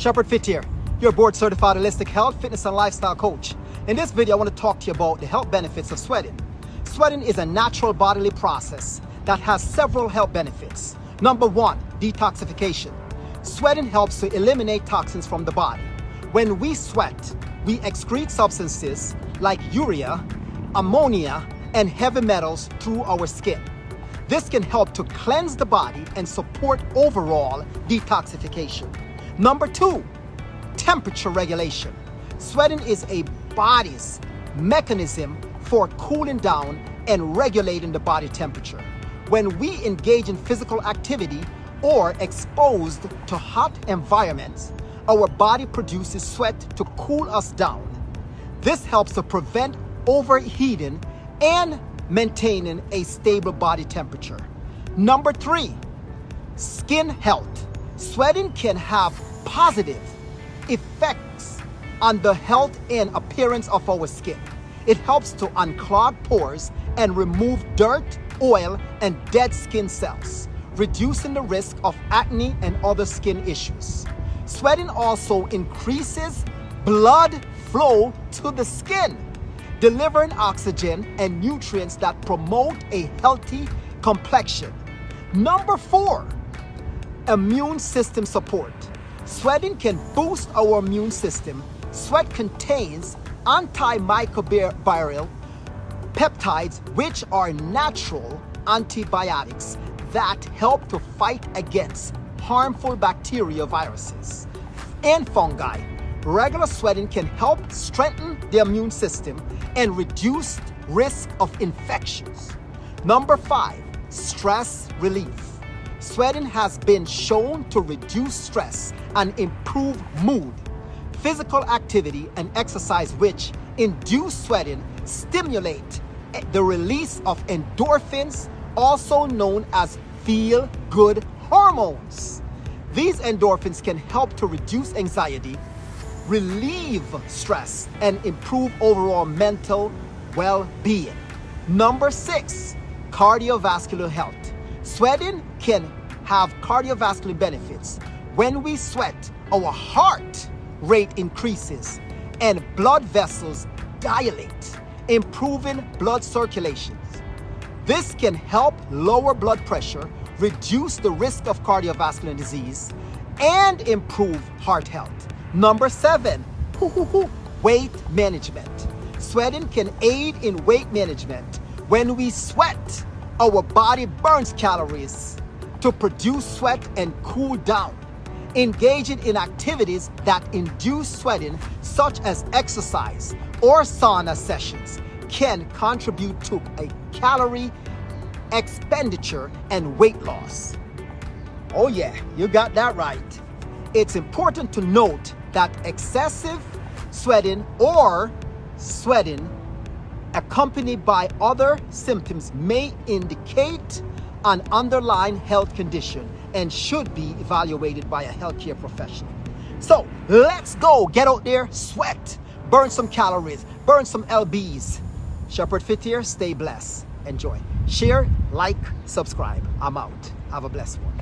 Shepherd Fit here, your board certified holistic health, fitness, and lifestyle coach. In this video, I want to talk to you about the health benefits of sweating. Sweating is a natural bodily process that has several health benefits. Number one, detoxification. Sweating helps to eliminate toxins from the body. When we sweat, we excrete substances like urea, ammonia, and heavy metals through our skin. This can help to cleanse the body and support overall detoxification. Number two, temperature regulation. Sweating is a body's mechanism for cooling down and regulating the body temperature. When we engage in physical activity or exposed to hot environments, our body produces sweat to cool us down. This helps to prevent overheating and maintaining a stable body temperature. Number three, skin health. Sweating can have positive effects on the health and appearance of our skin. It helps to unclog pores and remove dirt, oil, and dead skin cells, reducing the risk of acne and other skin issues. Sweating also increases blood flow to the skin delivering oxygen and nutrients that promote a healthy complexion. Number four, immune system support. Sweating can boost our immune system. Sweat contains antimicrobial peptides, which are natural antibiotics that help to fight against harmful bacteria, viruses, and fungi regular sweating can help strengthen the immune system and reduce risk of infections. Number five, stress relief. Sweating has been shown to reduce stress and improve mood. Physical activity and exercise which induce sweating stimulate the release of endorphins, also known as feel-good hormones. These endorphins can help to reduce anxiety, relieve stress, and improve overall mental well-being. Number six, cardiovascular health. Sweating can have cardiovascular benefits. When we sweat, our heart rate increases and blood vessels dilate, improving blood circulation. This can help lower blood pressure, reduce the risk of cardiovascular disease, and improve heart health. Number seven, weight management. Sweating can aid in weight management. When we sweat, our body burns calories to produce sweat and cool down. Engaging in activities that induce sweating, such as exercise or sauna sessions, can contribute to a calorie expenditure and weight loss. Oh, yeah, you got that right. It's important to note that excessive sweating or sweating accompanied by other symptoms may indicate an underlying health condition and should be evaluated by a healthcare professional. So let's go, get out there, sweat, burn some calories, burn some LBs. Shepherd Fit here, stay blessed, enjoy. Share, like, subscribe. I'm out. Have a blessed one.